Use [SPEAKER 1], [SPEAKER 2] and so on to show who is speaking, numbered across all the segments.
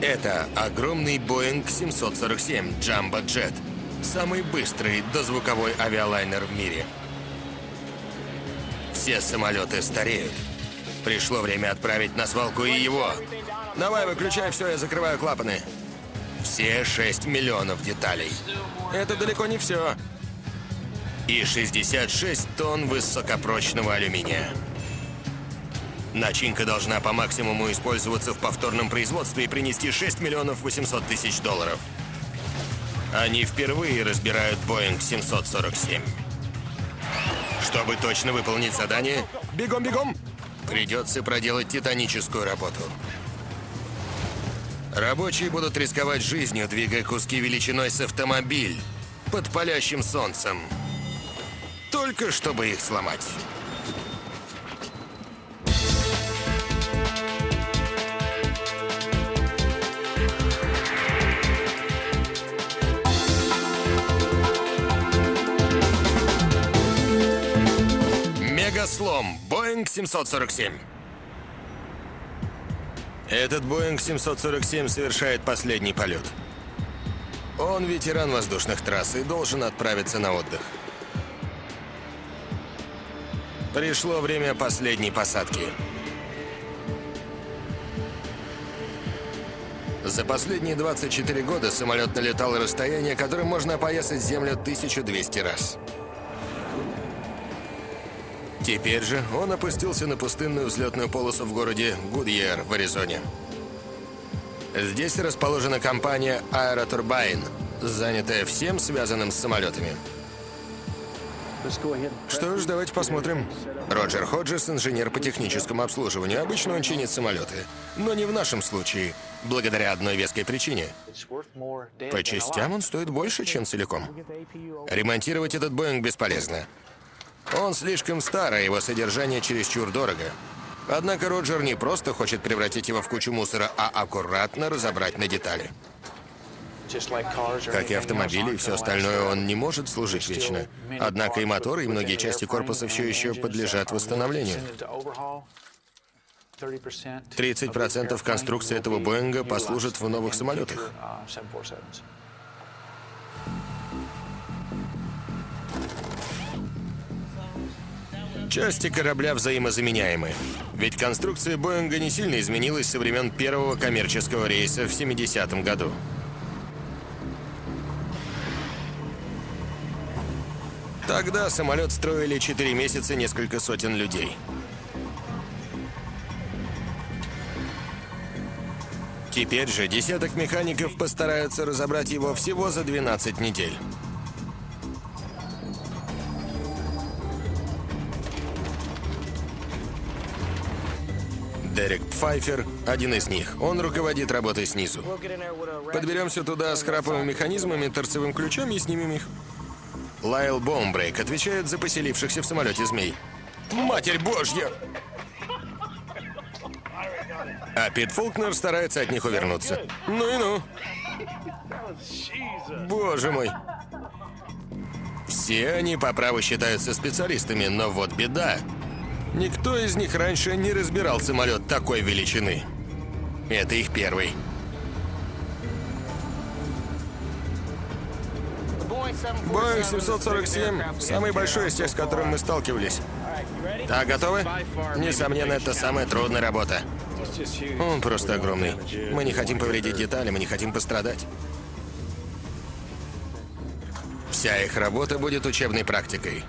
[SPEAKER 1] Это огромный Boeing 747 Jumbo Jet. Самый быстрый дозвуковой авиалайнер в мире. Все самолеты стареют. Пришло время отправить на свалку и его. Давай, выключай все, я закрываю клапаны. Все 6 миллионов деталей. Это далеко не все. И 66 тонн высокопрочного алюминия. Начинка должна по максимуму использоваться в повторном производстве и принести 6 миллионов 800 тысяч долларов. Они впервые разбирают Boeing 747. Чтобы точно выполнить задание, бегом-бегом, придется проделать титаническую работу. Рабочие будут рисковать жизнью, двигая куски величиной с автомобиль под палящим солнцем. Только чтобы их сломать. Мегаслом. Боинг 747. Этот Боинг 747 совершает последний полет. Он ветеран воздушных трасс и должен отправиться на отдых. Пришло время последней посадки. За последние 24 года самолет налетал расстояние, которым можно опоясать Землю 1200 раз. Теперь же он опустился на пустынную взлетную полосу в городе Гудьер в Аризоне. Здесь расположена компания Aeroturbine, занятая всем связанным с самолетами. Что ж, давайте посмотрим. Роджер Ходжес – инженер по техническому обслуживанию. Обычно он чинит самолеты. Но не в нашем случае. Благодаря одной веской причине. По частям он стоит больше, чем целиком. Ремонтировать этот Боинг бесполезно. Он слишком стар, а его содержание чересчур дорого. Однако Роджер не просто хочет превратить его в кучу мусора, а аккуратно разобрать на детали. Как и автомобили и все остальное, он не может служить вечно. Однако и моторы, и многие части корпуса все еще подлежат восстановлению. 30% конструкции этого Боинга послужат в новых самолетах. Части корабля взаимозаменяемы. Ведь конструкция Боинга не сильно изменилась со времен первого коммерческого рейса в 70-м году. Тогда самолет строили 4 месяца несколько сотен людей. Теперь же десяток механиков постараются разобрать его всего за 12 недель. Дерек Пфайфер – один из них. Он руководит работой снизу. Подберемся туда с храповыми механизмами, торцевым ключом и снимем их. Лайл Бомбрейк отвечает за поселившихся в самолете змей. Матерь Божья! А Пит Фулкнер старается от них увернуться. Ну и ну. Боже мой. Все они по праву считаются специалистами, но вот беда. Никто из них раньше не разбирал самолет такой величины. Это их первый. Боинг 747 – самый большой из тех, с которым мы сталкивались. Так, готовы? Несомненно, это самая трудная работа. Он просто огромный. Мы не хотим повредить детали, мы не хотим пострадать. Вся их работа будет учебной практикой.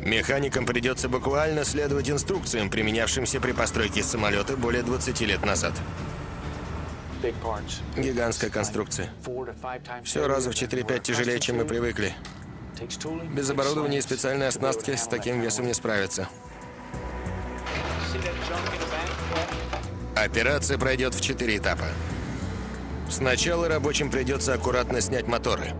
[SPEAKER 1] Механикам придется буквально следовать инструкциям, применявшимся при постройке самолета более 20 лет назад. Гигантская конструкция. Все раза в 4-5 тяжелее, чем мы привыкли. Без оборудования и специальной оснастки с таким весом не справиться. Операция пройдет в 4 этапа. Сначала рабочим придется аккуратно снять моторы.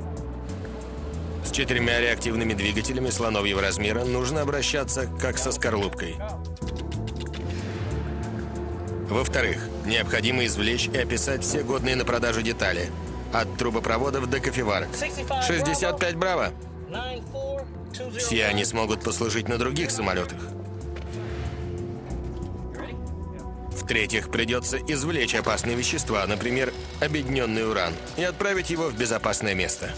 [SPEAKER 1] С четырьмя реактивными двигателями слоновьего размера нужно обращаться как со скорлупкой. Во-вторых, необходимо извлечь и описать все годные на продажу детали. От трубопроводов до кофеварок. 65 «Браво». Все они смогут послужить на других самолетах. В-третьих, придется извлечь опасные вещества, например, объединенный уран, и отправить его в безопасное место.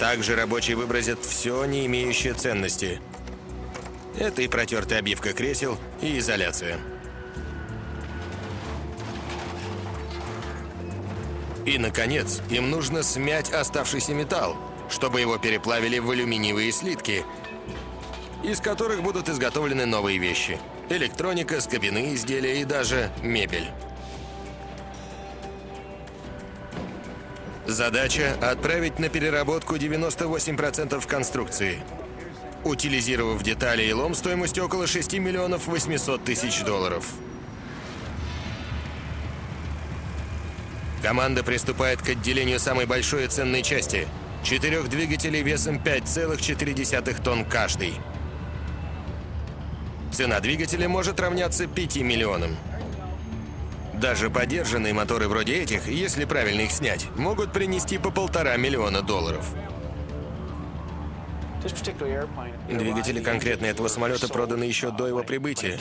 [SPEAKER 1] Также рабочие выбросят все, не имеющее ценности. Это и протертая обивка кресел, и изоляция. И, наконец, им нужно смять оставшийся металл, чтобы его переплавили в алюминиевые слитки, из которых будут изготовлены новые вещи. Электроника, скобяные изделия и даже мебель. Задача – отправить на переработку 98% конструкции, утилизировав детали и лом стоимостью около 6 миллионов 800 тысяч долларов. Команда приступает к отделению самой большой и ценной части – четырех двигателей весом 5,4 тонн каждый. Цена двигателя может равняться 5 миллионам. Даже подержанные моторы вроде этих, если правильно их снять, могут принести по полтора миллиона долларов. Двигатели конкретно этого самолета проданы еще до его прибытия.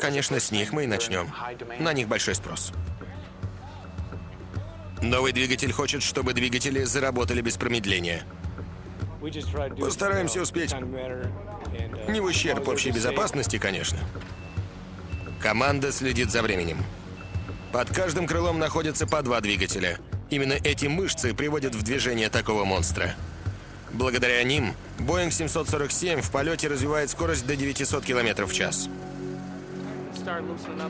[SPEAKER 1] Конечно, с них мы и начнем. На них большой спрос. Новый двигатель хочет, чтобы двигатели заработали без промедления. Постараемся успеть. Не в ущерб общей безопасности, конечно. Команда следит за временем. Под каждым крылом находятся по два двигателя. Именно эти мышцы приводят в движение такого монстра. Благодаря ним Boeing 747 в полете развивает скорость до 900 км в час.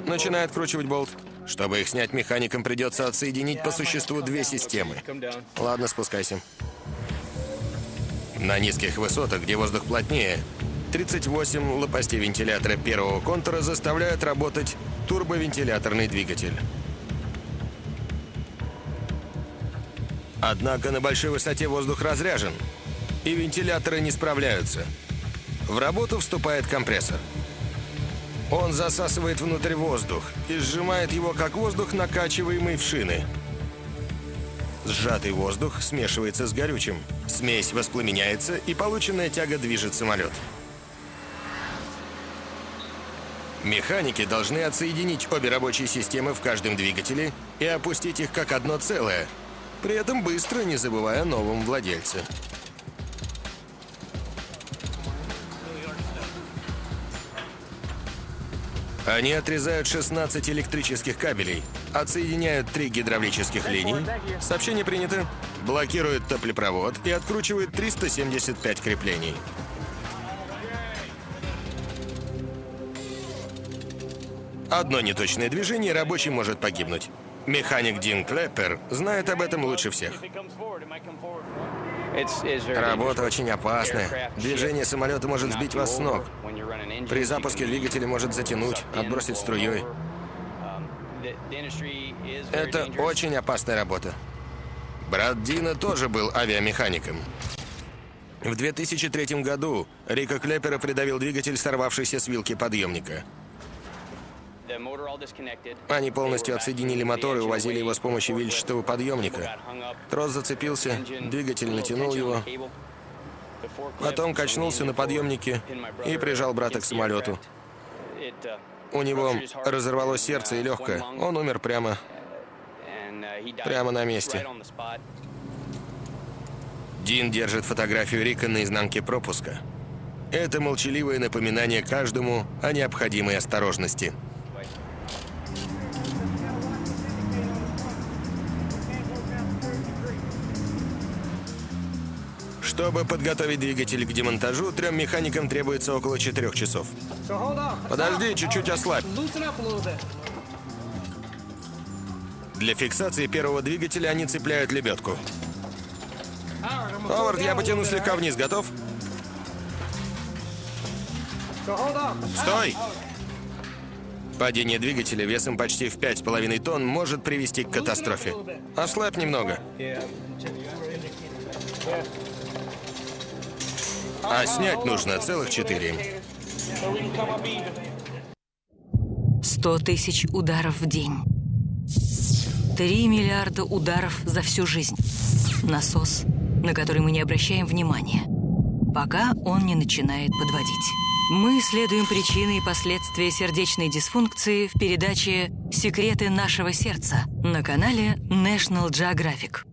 [SPEAKER 1] Начинает откручивать болт. Чтобы их снять, механикам придется отсоединить по существу две системы. Ладно, спускайся. На низких высотах, где воздух плотнее, 38 лопастей вентилятора первого контура заставляют работать турбовентиляторный двигатель. Однако на большой высоте воздух разряжен, и вентиляторы не справляются. В работу вступает компрессор. Он засасывает внутрь воздух и сжимает его, как воздух, накачиваемый в шины. Сжатый воздух смешивается с горючим. Смесь воспламеняется, и полученная тяга движет самолет. Механики должны отсоединить обе рабочие системы в каждом двигателе и опустить их как одно целое, при этом быстро, не забывая о новом владельце. Они отрезают 16 электрических кабелей, отсоединяют три гидравлических линий, сообщение принято, блокируют топлепровод и откручивают 375 креплений. Одно неточное движение, рабочий может погибнуть. Механик Дин Клеппер знает об этом лучше всех. Работа очень опасная. Движение самолета может сбить вас с ног. При запуске двигателя может затянуть, отбросить струей. Это очень опасная работа. Брат Дина тоже был авиамехаником. В 2003 году Рика Клеппера придавил двигатель, сорвавшийся с вилки подъемника. Они полностью отсоединили мотор и увозили его с помощью вильчатого подъемника. Трос зацепился, двигатель натянул его, потом качнулся на подъемнике и прижал брата к самолету. У него разорвалось сердце и легкое. Он умер прямо, прямо на месте. Дин держит фотографию Рика на изнанке пропуска. Это молчаливое напоминание каждому о необходимой осторожности. Чтобы подготовить двигатель к демонтажу, трем механикам требуется около четырех часов. Подожди, чуть-чуть ослабь. Для фиксации первого двигателя они цепляют лебедку. Ховард, я потяну слегка вниз. Готов? Стой! Падение двигателя весом почти в 5,5 тонн может привести к катастрофе. Ослабь немного. А снять нужно целых четыре.
[SPEAKER 2] Сто тысяч ударов в день. Три миллиарда ударов за всю жизнь. Насос, на который мы не обращаем внимания. пока он не начинает подводить. Мы исследуем причины и последствия сердечной дисфункции в передаче «Секреты нашего сердца» на канале National Geographic.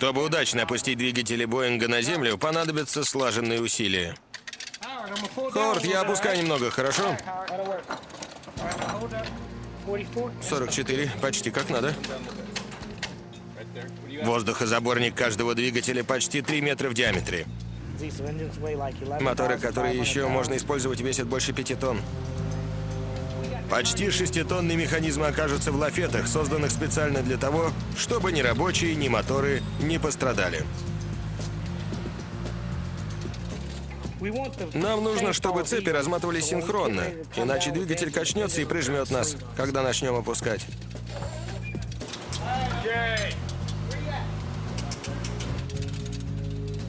[SPEAKER 1] Чтобы удачно опустить двигатели Боинга на землю, понадобятся слаженные усилия. Ховард, я опускаю немного, хорошо? 44, почти как надо. Воздухозаборник каждого двигателя почти 3 метра в диаметре. Моторы, которые еще можно использовать, весят больше 5 тонн. Почти шеститонные механизмы окажутся в лафетах, созданных специально для того, чтобы ни рабочие, ни моторы не пострадали. Нам нужно, чтобы цепи разматывались синхронно, иначе двигатель качнется и прижмет нас, когда начнем опускать.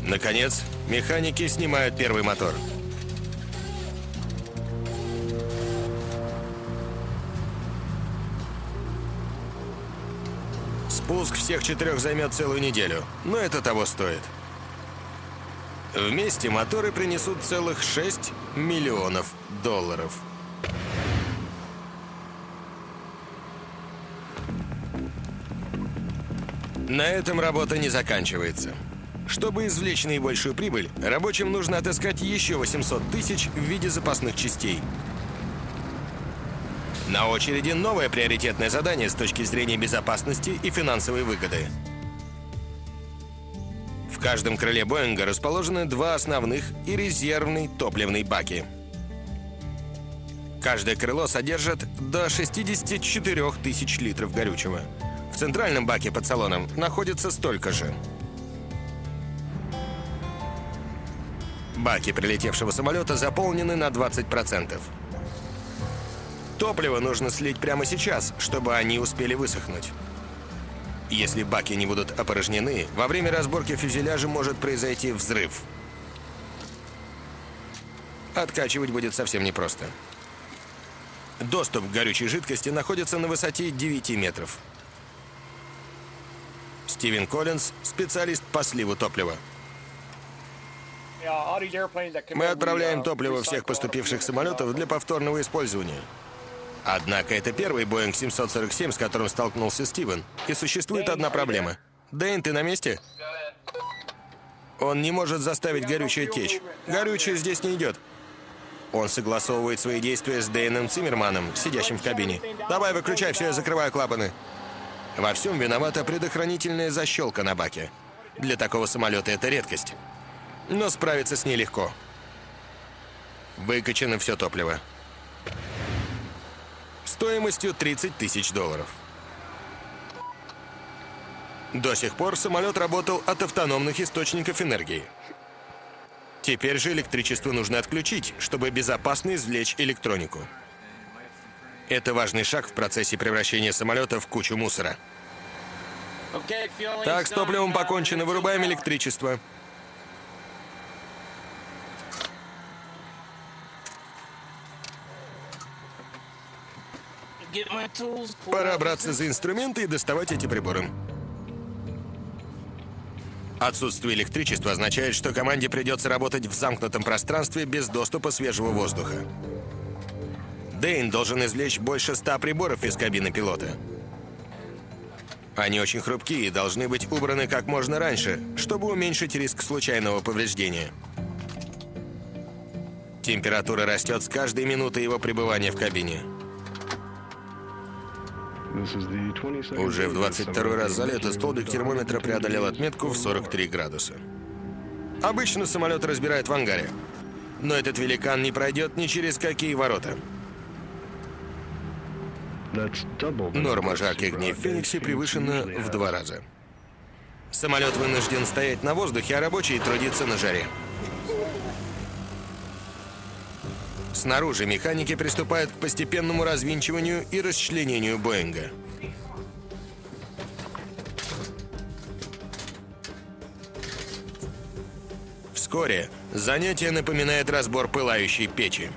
[SPEAKER 1] Наконец, механики снимают первый мотор. Спуск всех четырех займет целую неделю, но это того стоит. Вместе моторы принесут целых 6 миллионов долларов. На этом работа не заканчивается. Чтобы извлечь наибольшую прибыль, рабочим нужно отыскать еще 800 тысяч в виде запасных частей. На очереди новое приоритетное задание с точки зрения безопасности и финансовой выгоды. В каждом крыле Боинга расположены два основных и резервный топливный баки. Каждое крыло содержит до 64 тысяч литров горючего. В центральном баке под салоном находится столько же. Баки прилетевшего самолета заполнены на 20%. Топливо нужно слить прямо сейчас, чтобы они успели высохнуть. Если баки не будут опорожнены, во время разборки фюзеляжа может произойти взрыв. Откачивать будет совсем непросто. Доступ к горючей жидкости находится на высоте 9 метров. Стивен Коллинз – специалист по сливу топлива. Мы отправляем топливо всех поступивших самолетов для повторного использования. Однако это первый Боинг 747, с которым столкнулся Стивен. И существует одна проблема. Дэйн, ты на месте? Он не может заставить горючее течь. Горючее здесь не идет. Он согласовывает свои действия с Дэйном Циммерманом, сидящим в кабине. Давай, выключай все, я закрываю клапаны. Во всем виновата предохранительная защелка на баке. Для такого самолета это редкость. Но справиться с ней легко. Выкачано все топливо стоимостью 30 тысяч долларов. До сих пор самолет работал от автономных источников энергии. Теперь же электричество нужно отключить, чтобы безопасно извлечь электронику. Это важный шаг в процессе превращения самолета в кучу мусора. Так, с топливом покончено. Вырубаем электричество. Пора браться за инструменты и доставать эти приборы. Отсутствие электричества означает, что команде придется работать в замкнутом пространстве без доступа свежего воздуха. Дейн должен извлечь больше ста приборов из кабины пилота. Они очень хрупкие и должны быть убраны как можно раньше, чтобы уменьшить риск случайного повреждения. Температура растет с каждой минутой его пребывания в кабине. Уже в 22 раз за лето столбик термометра преодолел отметку в 43 градуса. Обычно самолет разбирают в ангаре. Но этот великан не пройдет ни через какие ворота. Норма жарких дней в Фениксе превышена в два раза. Самолет вынужден стоять на воздухе, а рабочие трудиться на жаре. Снаружи механики приступают к постепенному развинчиванию и расчленению Боинга. Вскоре занятие напоминает разбор пылающей печи.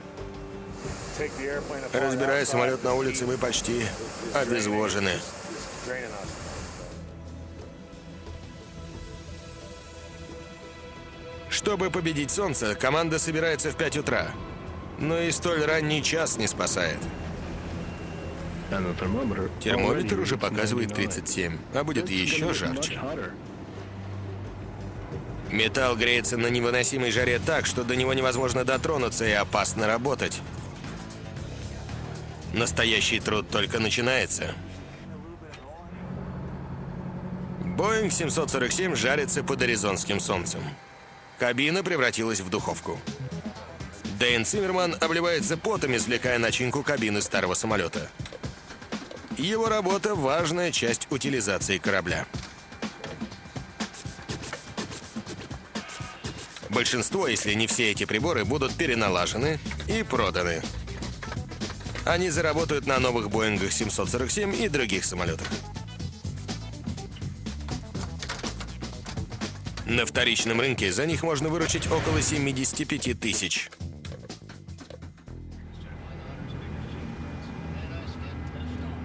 [SPEAKER 1] Разбирая самолет на улице, мы почти обезвожены. Чтобы победить солнце, команда собирается в 5 утра. Но и столь ранний час не спасает. Термометр уже показывает 37, а будет еще жарче. Металл греется на невыносимой жаре так, что до него невозможно дотронуться и опасно работать. Настоящий труд только начинается. Боинг 747 жарится под аризонским солнцем. Кабина превратилась в духовку. Дэйн Циммерман обливается потом, извлекая начинку кабины старого самолета. Его работа – важная часть утилизации корабля. Большинство, если не все эти приборы, будут переналажены и проданы. Они заработают на новых Боингах 747 и других самолетах. На вторичном рынке за них можно выручить около 75 тысяч.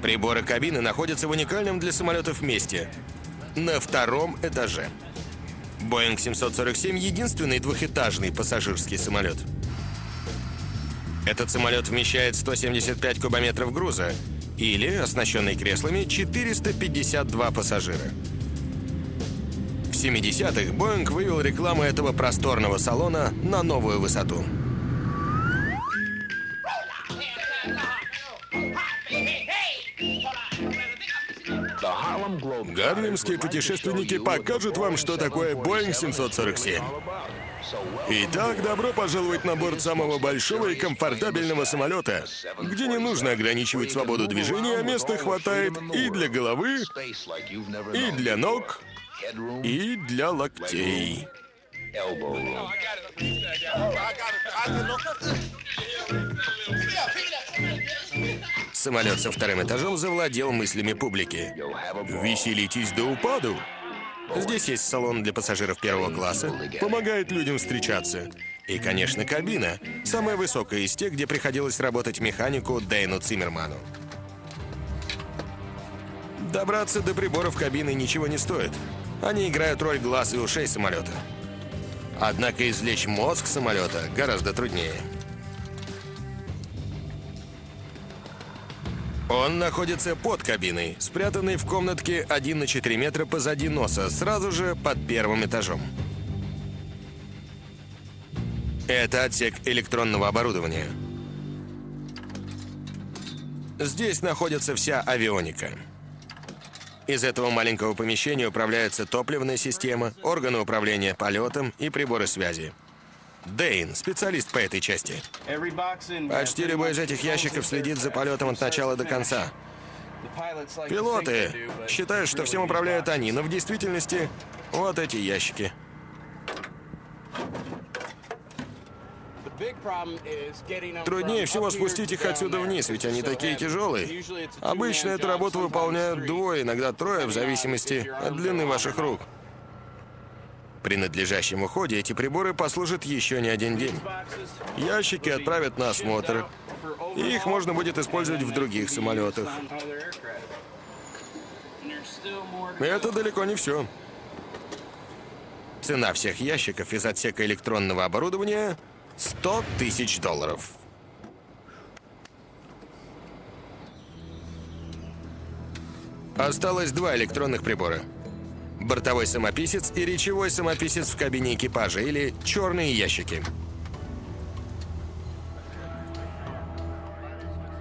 [SPEAKER 1] Приборы кабины находятся в уникальном для самолетов месте – на втором этаже. Боинг 747 – единственный двухэтажный пассажирский самолет. Этот самолет вмещает 175 кубометров груза или, оснащенный креслами, 452 пассажира. В 70-х Боинг вывел рекламу этого просторного салона на новую высоту. Гарлемские путешественники покажут вам, что такое Боинг 747. Итак, добро пожаловать на борт самого большого и комфортабельного самолета, где не нужно ограничивать свободу движения, а места хватает и для головы, и для ног, и для локтей. Самолет со вторым этажом завладел мыслями публики. Веселитесь до упаду. Здесь есть салон для пассажиров первого класса, помогает людям встречаться. И, конечно, кабина, самая высокая из тех, где приходилось работать механику Дэйну Циммерману. Добраться до приборов кабины ничего не стоит. Они играют роль глаз и ушей самолета. Однако извлечь мозг самолета гораздо труднее. Он находится под кабиной, спрятанный в комнатке 1 на 4 метра позади носа, сразу же под первым этажом. Это отсек электронного оборудования. Здесь находится вся авионика. Из этого маленького помещения управляется топливная система, органы управления полетом и приборы связи. Дейн, специалист по этой части. Почти любой из этих ящиков следит за полетом от начала до конца. Пилоты считают, что всем управляют они, но в действительности вот эти ящики. Труднее всего спустить их отсюда вниз, ведь они такие тяжелые. Обычно эту работу выполняют двое, иногда трое, в зависимости от длины ваших рук. При надлежащем уходе эти приборы послужат еще не один день. Ящики отправят на осмотр, и их можно будет использовать в других самолетах. Это далеко не все. Цена всех ящиков из отсека электронного оборудования — 100 тысяч долларов. Осталось два электронных прибора — бортовой самописец и речевой самописец в кабине экипажа, или черные ящики.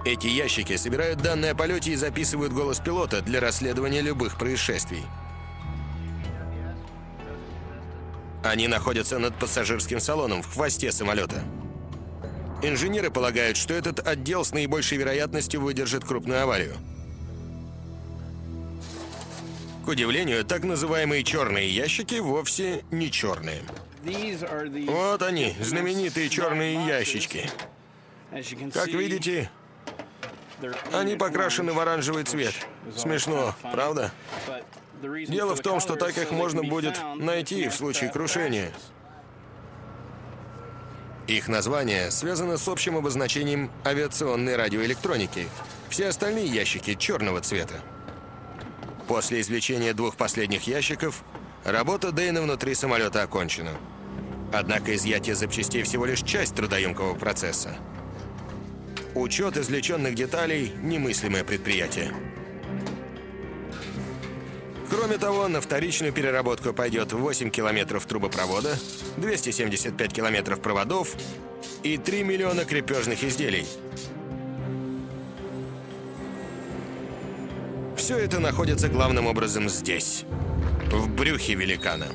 [SPEAKER 1] Эти ящики собирают данные о полете и записывают голос пилота для расследования любых происшествий. Они находятся над пассажирским салоном в хвосте самолета. Инженеры полагают, что этот отдел с наибольшей вероятностью выдержит крупную аварию. К удивлению, так называемые черные ящики вовсе не черные. Вот они, знаменитые черные ящички. Как видите, они покрашены в оранжевый цвет. Смешно, правда? Дело в том, что так их можно будет найти в случае крушения. Их название связано с общим обозначением авиационной радиоэлектроники. Все остальные ящики черного цвета. После извлечения двух последних ящиков, работа Дэйна внутри самолета окончена. Однако изъятие запчастей всего лишь часть трудоемкого процесса. Учет извлеченных деталей – немыслимое предприятие. Кроме того, на вторичную переработку пойдет 8 километров трубопровода, 275 километров проводов и 3 миллиона крепежных изделий. Все это находится главным образом здесь, в брюхе великана.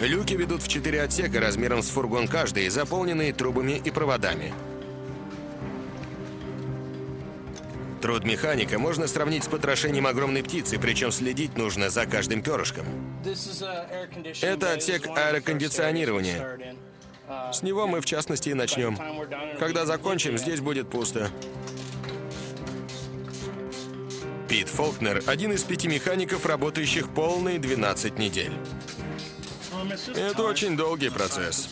[SPEAKER 1] Люки ведут в четыре отсека размером с фургон каждый, заполненные трубами и проводами. Труд механика можно сравнить с потрошением огромной птицы, причем следить нужно за каждым перышком.
[SPEAKER 3] Это отсек аэрокондиционирования.
[SPEAKER 1] С него мы, в частности, и начнем. Когда закончим, здесь будет пусто. Пит Фолкнер – один из пяти механиков, работающих полные 12 недель. Это очень долгий процесс.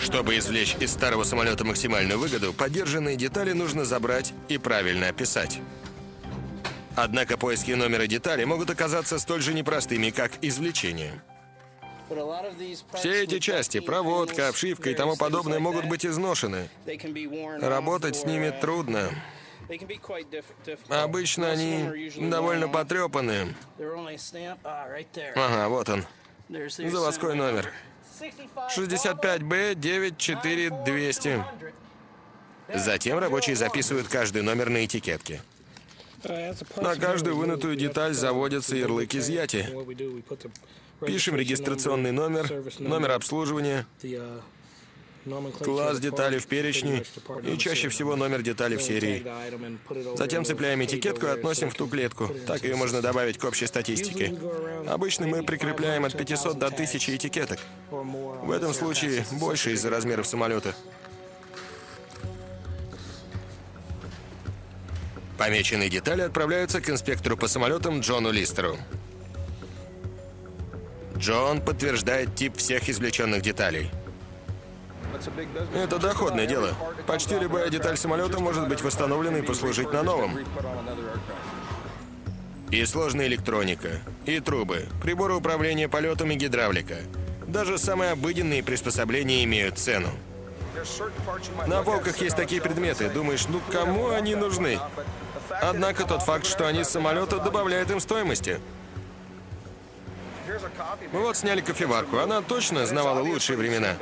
[SPEAKER 1] Чтобы извлечь из старого самолета максимальную выгоду, подержанные детали нужно забрать и правильно описать. Однако поиски номера детали могут оказаться столь же непростыми, как извлечение. Все эти части, проводка, обшивка и тому подобное, могут быть изношены. Работать с ними трудно. Обычно они довольно потрепаны. Ага, вот он. Заводской номер. 65Б 94200. Затем рабочие записывают каждый номер на этикетке. На каждую вынутую деталь заводятся ярлык изъятия. Пишем регистрационный номер, номер обслуживания, класс детали в перечне и чаще всего номер детали в серии. Затем цепляем этикетку и относим в ту клетку. Так ее можно добавить к общей статистике. Обычно мы прикрепляем от 500 до 1000 этикеток. В этом случае больше из-за размеров самолета. Помеченные детали отправляются к инспектору по самолетам Джону Листеру. Джон подтверждает тип всех извлеченных деталей. Это доходное дело. Почти любая деталь самолета может быть восстановлена и послужить на новом. И сложная электроника, и трубы, приборы управления полетом и гидравлика. Даже самые обыденные приспособления имеют цену. На полках есть такие предметы. Думаешь, ну кому они нужны? Однако тот факт, что они с самолета, добавляет им стоимости. Мы вот сняли кофеварку. Она точно знавала лучшие времена.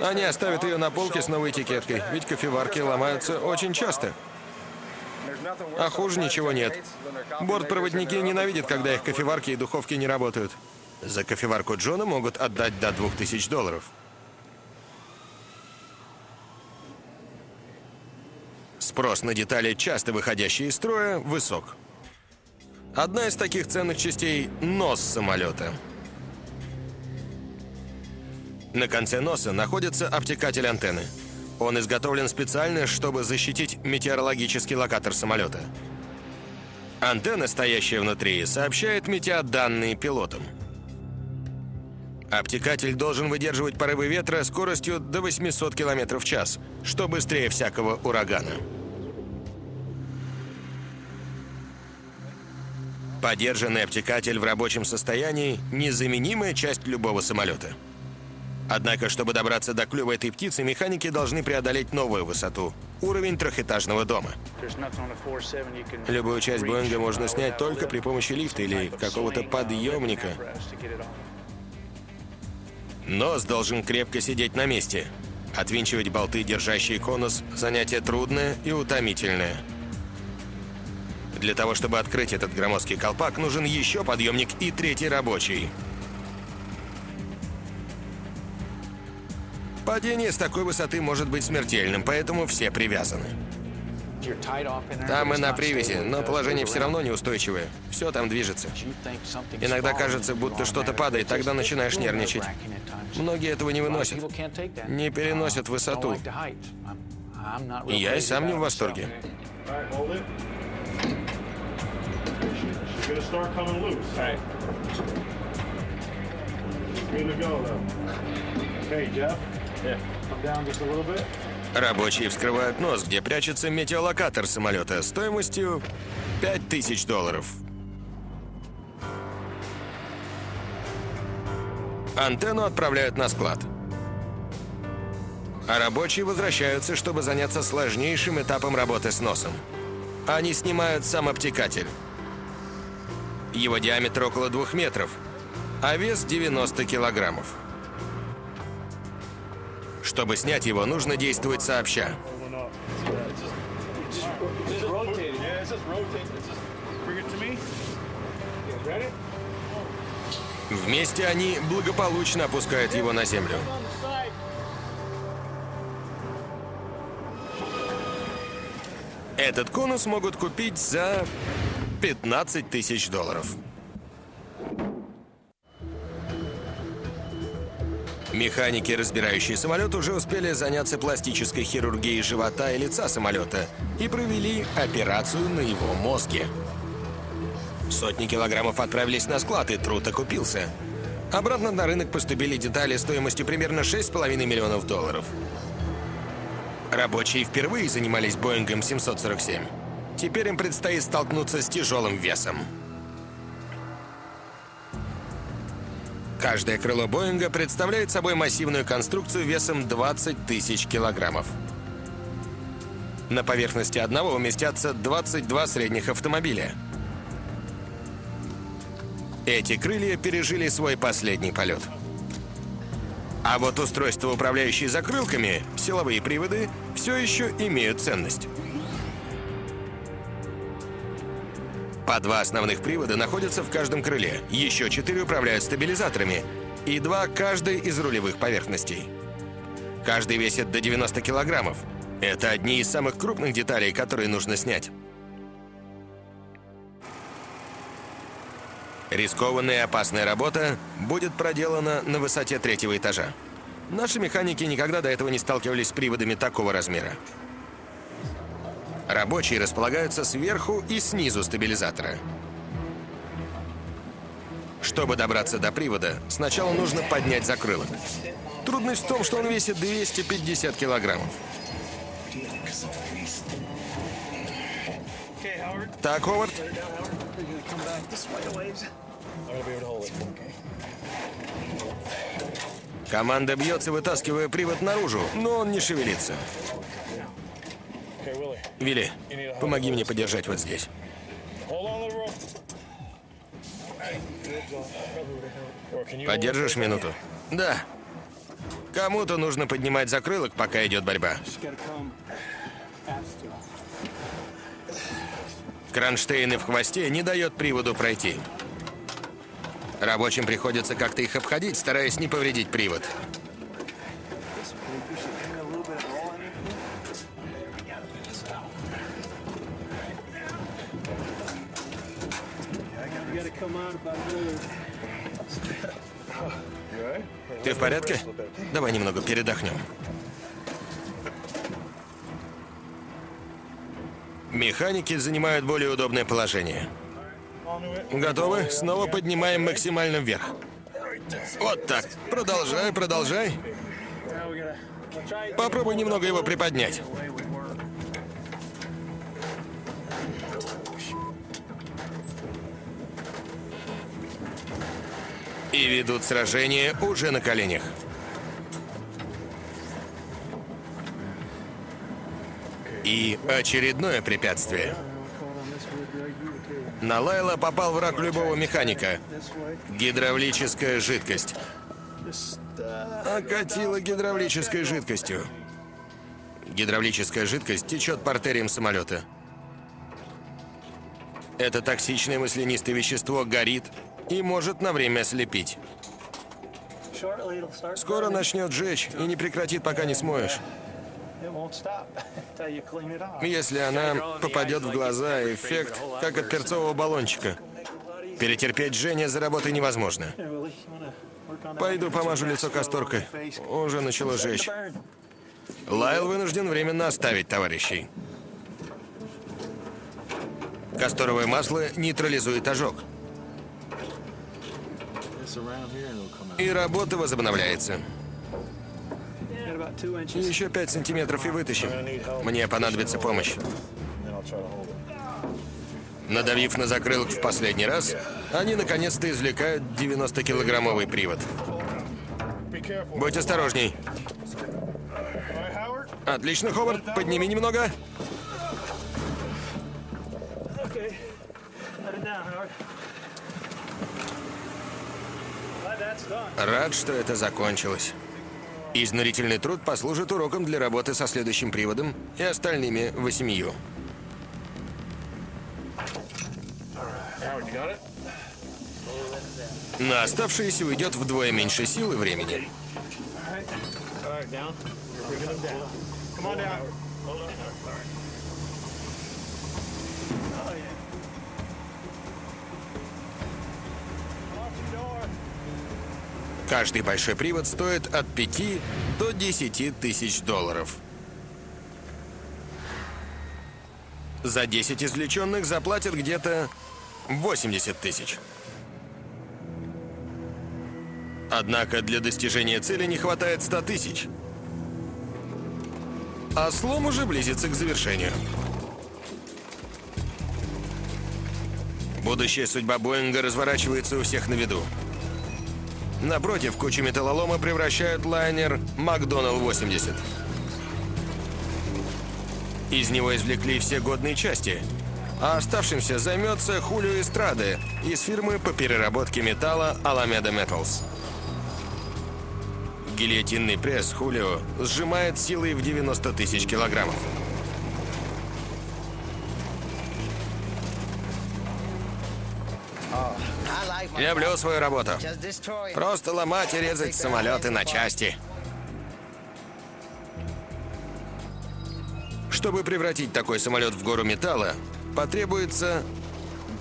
[SPEAKER 1] Они оставят ее на полке с новой этикеткой, ведь кофеварки ломаются очень часто. А хуже ничего нет. Бортпроводники ненавидят, когда их кофеварки и духовки не работают. За кофеварку Джона могут отдать до 2000 долларов. Спрос на детали, часто выходящие из строя, высок. Одна из таких ценных частей – нос самолета. На конце носа находится обтекатель антенны. Он изготовлен специально, чтобы защитить метеорологический локатор самолета. Антенна, стоящая внутри, сообщает метеоданные пилотам. Обтекатель должен выдерживать порывы ветра скоростью до 800 км в час, что быстрее всякого урагана. Подержанный обтекатель в рабочем состоянии – незаменимая часть любого самолета. Однако, чтобы добраться до клюва этой птицы, механики должны преодолеть новую высоту – уровень трехэтажного дома. Любую часть Боинга можно снять только при помощи лифта или какого-то подъемника. Нос должен крепко сидеть на месте. Отвинчивать болты, держащие конус – занятие трудное и утомительное – для того, чтобы открыть этот громоздкий колпак, нужен еще подъемник и третий рабочий. Падение с такой высоты может быть смертельным, поэтому все привязаны. Там мы на привязи, но положение все равно неустойчивое. Все там движется. Иногда кажется, будто что-то падает, тогда начинаешь нервничать. Многие этого не выносят. Не переносят высоту. Я и сам не в восторге.
[SPEAKER 4] Gonna start coming loose.
[SPEAKER 1] Рабочие вскрывают нос, где прячется метеолокатор самолета стоимостью 5000 долларов. Антенну отправляют на склад. А рабочие возвращаются, чтобы заняться сложнейшим этапом работы с носом. Они снимают сам обтекатель. Его диаметр около двух метров, а вес 90 килограммов. Чтобы снять его, нужно действовать сообща. Вместе они благополучно опускают его на землю. Этот конус могут купить за 15 тысяч долларов. Механики, разбирающие самолет, уже успели заняться пластической хирургией живота и лица самолета и провели операцию на его мозге. Сотни килограммов отправились на склад, и труд окупился. Обратно на рынок поступили детали стоимостью примерно 6,5 миллионов долларов. Рабочие впервые занимались Боингом 747. Теперь им предстоит столкнуться с тяжелым весом. Каждое крыло Боинга представляет собой массивную конструкцию весом 20 тысяч килограммов. На поверхности одного уместятся 22 средних автомобиля. Эти крылья пережили свой последний полет. А вот устройства, управляющие закрылками, силовые приводы, все еще имеют ценность. По два основных привода находятся в каждом крыле, еще четыре управляют стабилизаторами и два каждой из рулевых поверхностей. Каждый весит до 90 килограммов. Это одни из самых крупных деталей, которые нужно снять. Рискованная и опасная работа будет проделана на высоте третьего этажа. Наши механики никогда до этого не сталкивались с приводами такого размера. Рабочие располагаются сверху и снизу стабилизатора. Чтобы добраться до привода, сначала нужно поднять закрылок. Трудность в том, что он весит 250 килограммов. Так, Ховард? Команда бьется, вытаскивая привод наружу, но он не шевелится. Вилли, помоги мне подержать вот здесь. Подержишь минуту? Да. Кому-то нужно поднимать закрылок, пока идет борьба. Кронштейны в хвосте не дает приводу пройти. Рабочим приходится как-то их обходить, стараясь не повредить привод. Ты в порядке? Давай немного передохнем. Механики занимают более удобное положение. Готовы? Снова поднимаем максимально вверх. Вот так. Продолжай, продолжай. Попробуй немного его приподнять. И ведут сражение уже на коленях. И очередное препятствие. На Лайла попал враг любого механика. Гидравлическая жидкость. Окатила гидравлической жидкостью. Гидравлическая жидкость течет по артериям самолета. Это токсичное маслянистое вещество горит и может на время ослепить. Скоро начнет жечь и не прекратит, пока не смоешь. Если она попадет в глаза, эффект как от перцового баллончика. Перетерпеть жжение за работой невозможно. Пойду помажу лицо касторкой. Уже начало жечь. Лайл вынужден временно оставить товарищей. Касторовое масло нейтрализует ожог. И работа возобновляется. Еще пять сантиметров и вытащим. Мне понадобится помощь. Надавив на закрылок в последний раз, они наконец-то извлекают 90-килограммовый привод. Будь осторожней. Отлично, Ховард. Подними немного. Рад, что это закончилось. Изнурительный труд послужит уроком для работы со следующим приводом и остальными восемью. На оставшиеся уйдет вдвое меньше сил и времени. Каждый большой привод стоит от 5 до 10 тысяч долларов. За 10 извлеченных заплатят где-то 80 тысяч. Однако для достижения цели не хватает 100 тысяч. А слом уже близится к завершению. Будущая судьба Боинга разворачивается у всех на виду. Напротив, кучу металлолома превращают лайнер «Макдоналл-80». Из него извлекли все годные части, а оставшимся займется Хулио Эстраде из фирмы по переработке металла Alameda Metals. Гильотинный пресс Хулио сжимает силой в 90 тысяч килограммов. Люблю свою работу. Просто ломать и резать самолеты на части. Чтобы превратить такой самолет в гору металла, потребуется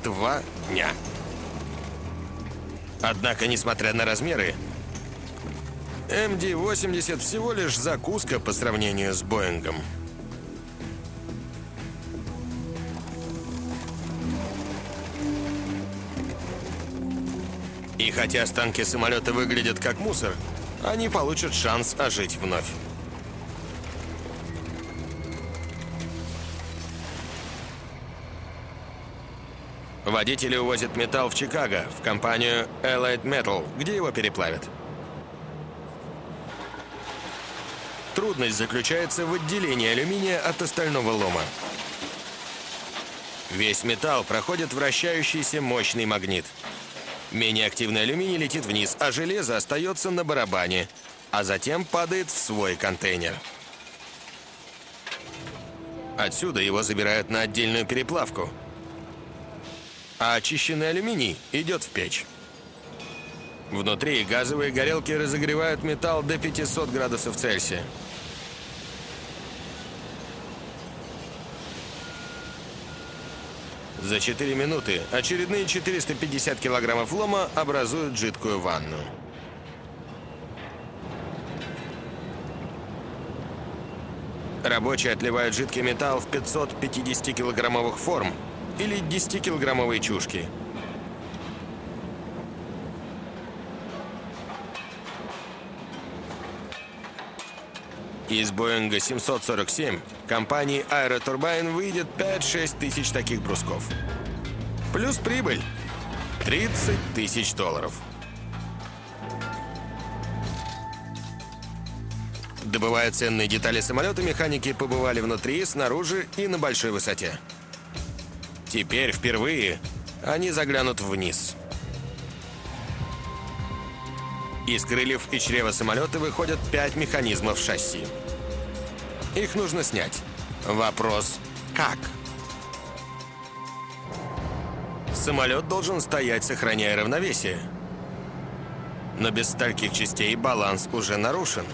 [SPEAKER 1] два дня. Однако, несмотря на размеры, МД-80 всего лишь закуска по сравнению с Боингом. И хотя останки самолета выглядят как мусор, они получат шанс ожить вновь. Водители увозят металл в Чикаго, в компанию Allied Metal, где его переплавят. Трудность заключается в отделении алюминия от остального лома. Весь металл проходит вращающийся мощный магнит. Менее активный алюминий летит вниз, а железо остается на барабане, а затем падает в свой контейнер. Отсюда его забирают на отдельную переплавку. А очищенный алюминий идет в печь. Внутри газовые горелки разогревают металл до 500 градусов Цельсия. За 4 минуты очередные 450 килограммов лома образуют жидкую ванну. Рабочие отливают жидкий металл в 550-килограммовых форм или 10-килограммовые чушки – Из Боинга 747 компании Aeroturbine выйдет 5-6 тысяч таких брусков. Плюс прибыль 30 тысяч долларов. Добывая ценные детали самолета, механики побывали внутри, снаружи и на большой высоте. Теперь впервые они заглянут вниз. Из крыльев и чрева самолета выходят пять механизмов шасси. Их нужно снять. Вопрос «как?». Самолет должен стоять, сохраняя равновесие. Но без стольких частей баланс уже нарушен.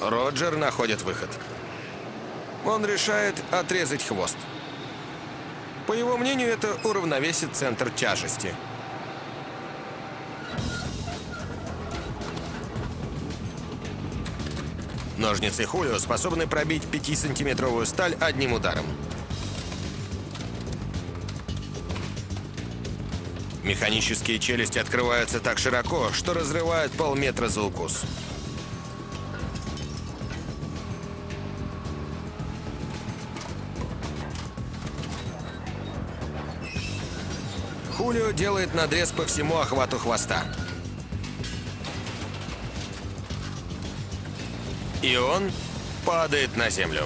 [SPEAKER 1] Роджер находит выход. Он решает отрезать хвост. По его мнению, это уравновесит центр тяжести – Ножницы Хулио способны пробить 5-сантиметровую сталь одним ударом. Механические челюсти открываются так широко, что разрывают полметра за укус. Хулио делает надрез по всему охвату хвоста. И он падает на землю.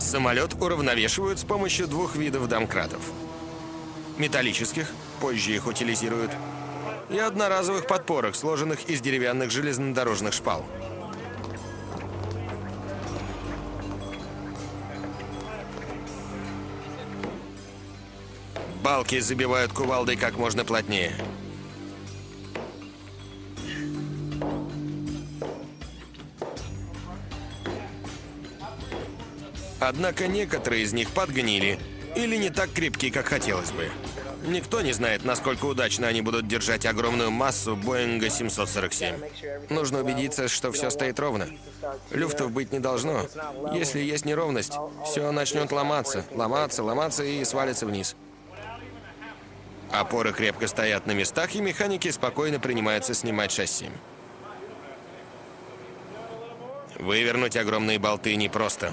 [SPEAKER 1] Самолет уравновешивают с помощью двух видов домкратов. Металлических, позже их утилизируют, и одноразовых подпорок, сложенных из деревянных железнодорожных шпал. Балки забивают кувалдой как можно плотнее. Однако некоторые из них подгнили или не так крепки, как хотелось бы. Никто не знает, насколько удачно они будут держать огромную массу Боинга 747. Нужно убедиться, что все стоит ровно. Люфтов быть не должно. Если есть неровность, все начнет ломаться, ломаться, ломаться и свалится вниз. Опоры крепко стоят на местах, и механики спокойно принимаются снимать шасси. Вывернуть огромные болты непросто.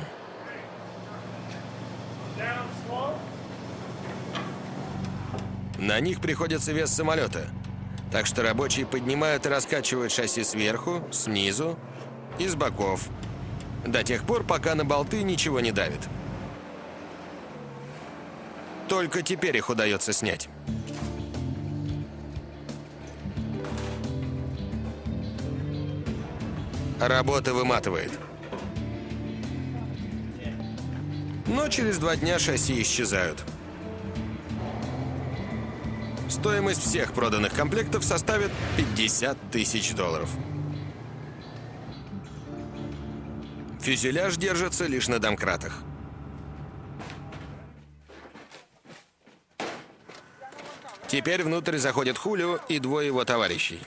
[SPEAKER 1] На них приходится вес самолета. Так что рабочие поднимают и раскачивают шасси сверху, снизу и с боков. До тех пор, пока на болты ничего не давит. Только теперь их удается снять. Работа выматывает. Но через два дня шасси исчезают. Стоимость всех проданных комплектов составит 50 тысяч долларов. Фюзеляж держится лишь на домкратах. Теперь внутрь заходят Хулио и двое его товарищей.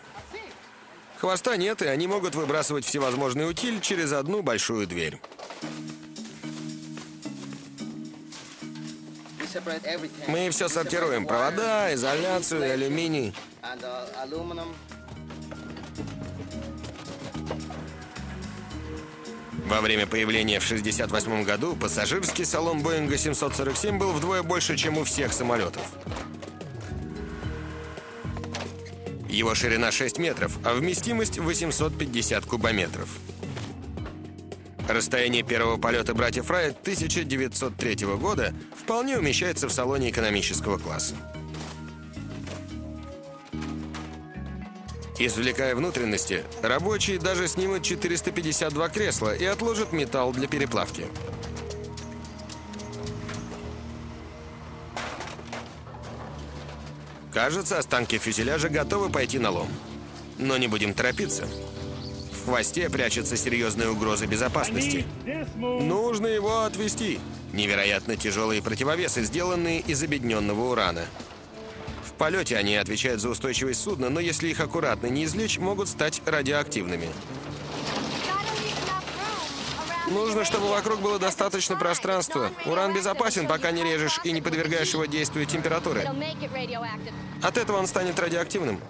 [SPEAKER 1] Хвоста нет, и они могут выбрасывать всевозможный утиль через одну большую дверь. Мы все сортируем. Провода, изоляцию, алюминий. Во время появления в 1968 году пассажирский салон Боинга 747 был вдвое больше, чем у всех самолетов. Его ширина 6 метров, а вместимость 850 кубометров. Расстояние первого полета братьев Райт 1903 года вполне умещается в салоне экономического класса. Извлекая внутренности, рабочие даже снимут 452 кресла и отложат металл для переплавки. Кажется, останки фюзеляжа готовы пойти на лом. Но не будем торопиться. В хвосте прячется серьезная угроза безопасности. Нужно его отвести. Невероятно тяжелые противовесы, сделанные из обедненного урана. В полете они отвечают за устойчивость судна, но если их аккуратно не извлечь, могут стать радиоактивными. Нужно, чтобы вокруг было достаточно пространства. Уран безопасен, пока не режешь и не подвергаешь его действию температуры. От этого он станет радиоактивным.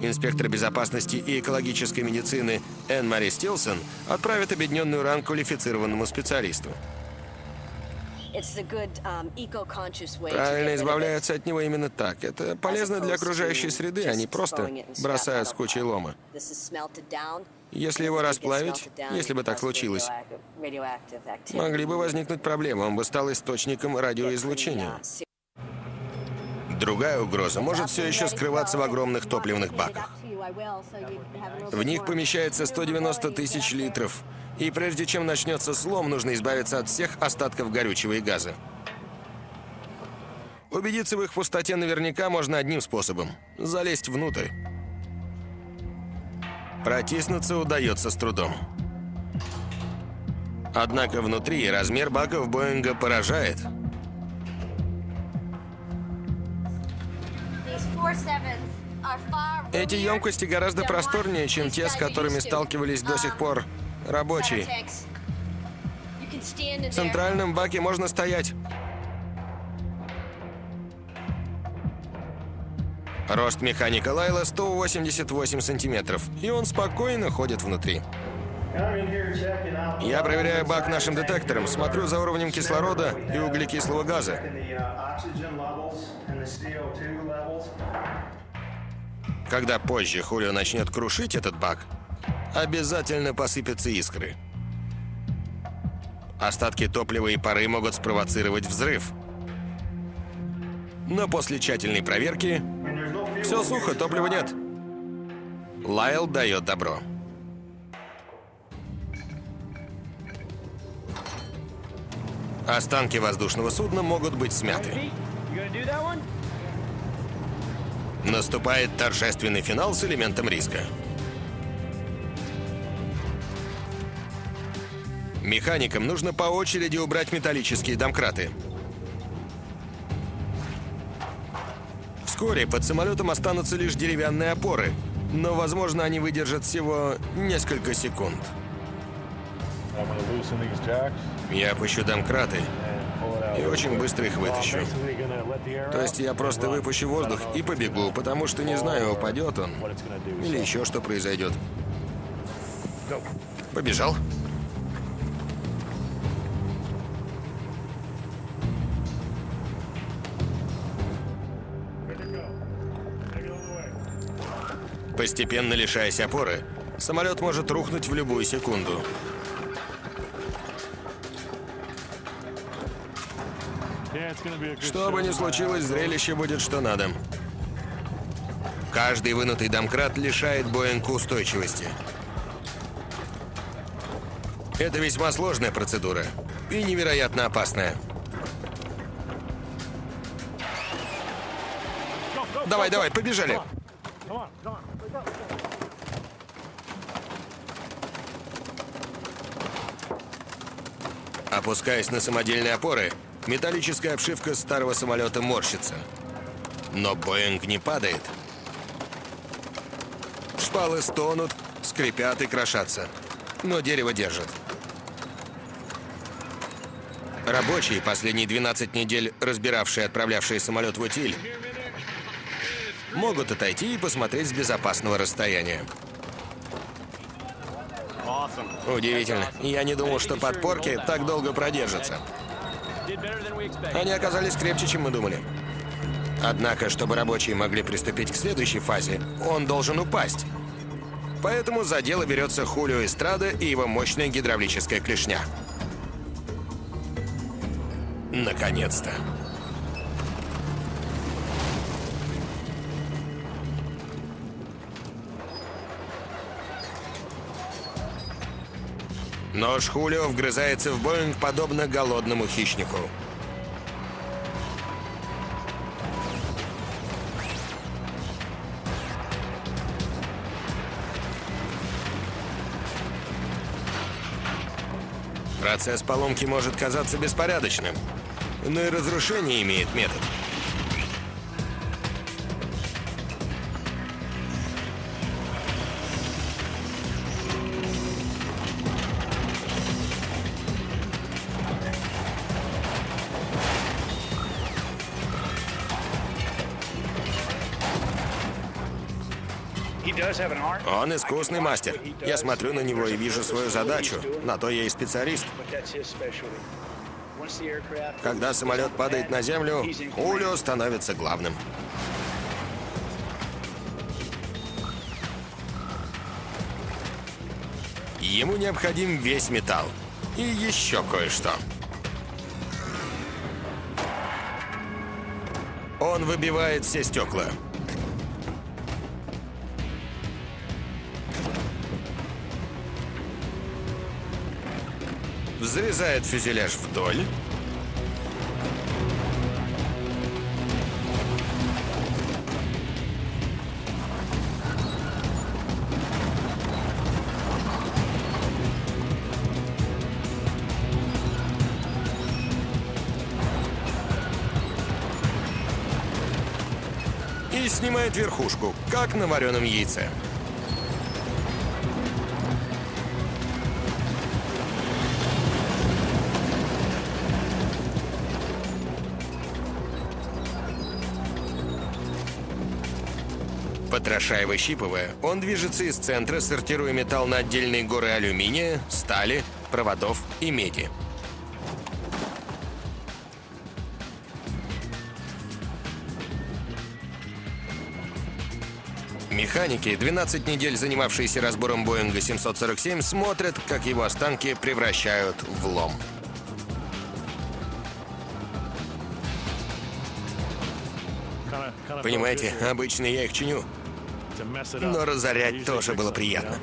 [SPEAKER 1] Инспектор безопасности и экологической медицины Энн Мари Стилсон отправит объединенный уран квалифицированному специалисту. Правильно избавляются от него именно так. Это полезно для окружающей среды, а не просто бросают с кучей лома. Если его расплавить, если бы так случилось, могли бы возникнуть проблемы, он бы стал источником радиоизлучения. Другая угроза может все еще скрываться в огромных топливных баках. В них помещается 190 тысяч литров, и прежде чем начнется слом, нужно избавиться от всех остатков горючего и газа. Убедиться в их пустоте наверняка можно одним способом – залезть внутрь. Протиснуться удается с трудом. Однако внутри размер баков Боинга поражает – Эти емкости гораздо просторнее, чем те, с которыми сталкивались до сих пор рабочие. В центральном баке можно стоять. Рост механика Лайла 188 сантиметров, и он спокойно ходит внутри. Я проверяю бак нашим детектором, смотрю за уровнем кислорода и углекислого газа. Когда позже Хулио начнет крушить этот бак, обязательно посыпятся искры. Остатки топлива и пары могут спровоцировать взрыв. Но после тщательной проверки все сухо, топлива нет. Лайл дает добро. Останки воздушного судна могут быть смяты. Наступает торжественный финал с элементом риска. Механикам нужно по очереди убрать металлические домкраты. Вскоре под самолетом останутся лишь деревянные опоры, но, возможно, они выдержат всего несколько секунд. Я опущу домкраты и очень быстро их вытащу. То есть я просто выпущу воздух и побегу, потому что не знаю, упадет он или еще что произойдет. Побежал. Постепенно лишаясь опоры, самолет может рухнуть в любую секунду. Что бы ни случилось, зрелище будет что надо. Каждый вынутый домкрат лишает Боинг устойчивости. Это весьма сложная процедура и невероятно опасная. Давай, давай, побежали. Опускаясь на самодельные опоры, металлическая обшивка старого самолета морщится. Но Боинг не падает. Шпалы стонут, скрипят и крошатся. Но дерево держит. Рабочие, последние 12 недель разбиравшие отправлявшие самолет в утиль, могут отойти и посмотреть с безопасного расстояния. Удивительно. Я не думал, что подпорки так долго продержатся. Они оказались крепче, чем мы думали. Однако, чтобы рабочие могли приступить к следующей фазе, он должен упасть. Поэтому за дело берется Хулио Эстрада и его мощная гидравлическая клешня. Наконец-то. Нож Хулио вгрызается в Боинг подобно голодному хищнику. Процесс поломки может казаться беспорядочным, но и разрушение имеет метод. Он искусный мастер. Я смотрю на него и вижу свою задачу. На то я и специалист. Когда самолет падает на землю, Хулио становится главным. Ему необходим весь металл. И еще кое-что. Он выбивает все стекла. Взрезает фюзеляж вдоль. И снимает верхушку, как на вареном яйце. Потрошая и выщипывая, он движется из центра, сортируя металл на отдельные горы алюминия, стали, проводов и меди. Механики, 12 недель занимавшиеся разбором Боинга 747, смотрят, как его останки превращают в лом. Понимаете, обычно я их чиню, но разорять тоже было приятно.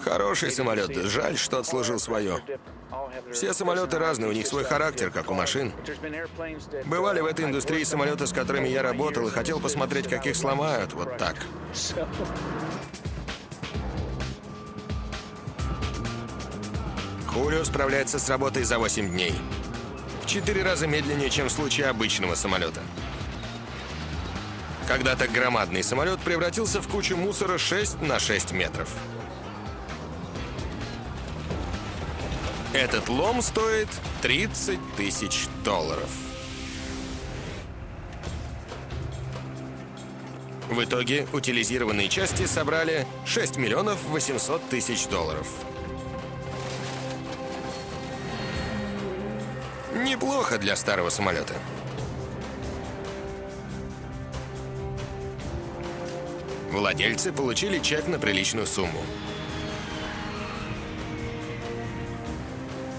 [SPEAKER 1] Хороший самолет. Жаль, что отслужил свое. Все самолеты разные, у них свой характер, как у машин. Бывали в этой индустрии самолеты, с которыми я работал, и хотел посмотреть, как их сломают. Вот так. Хулио справляется с работой за 8 дней. 4 раза медленнее, чем в случае обычного самолета. Когда-то громадный самолет превратился в кучу мусора 6 на 6 метров. Этот лом стоит 30 тысяч долларов. В итоге утилизированные части собрали 6 миллионов 800 тысяч долларов. Неплохо для старого самолета. Владельцы получили чек на приличную сумму.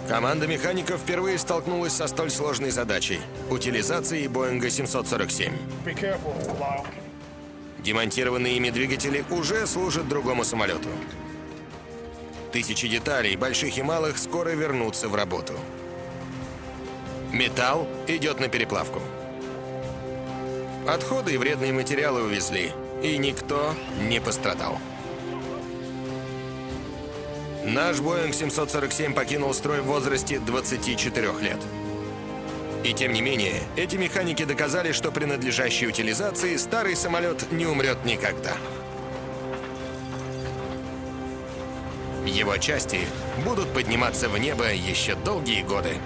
[SPEAKER 1] Команда механиков впервые столкнулась со столь сложной задачей – утилизацией Боинга 747. Демонтированные ими двигатели уже служат другому самолету. Тысячи деталей, больших и малых, скоро вернутся в работу. Металл идет на переплавку. Отходы и вредные материалы увезли, и никто не пострадал. Наш Боинг 747 покинул строй в возрасте 24 лет. И тем не менее, эти механики доказали, что при надлежащей утилизации старый самолет не умрет никогда. Его части будут подниматься в небо еще долгие годы.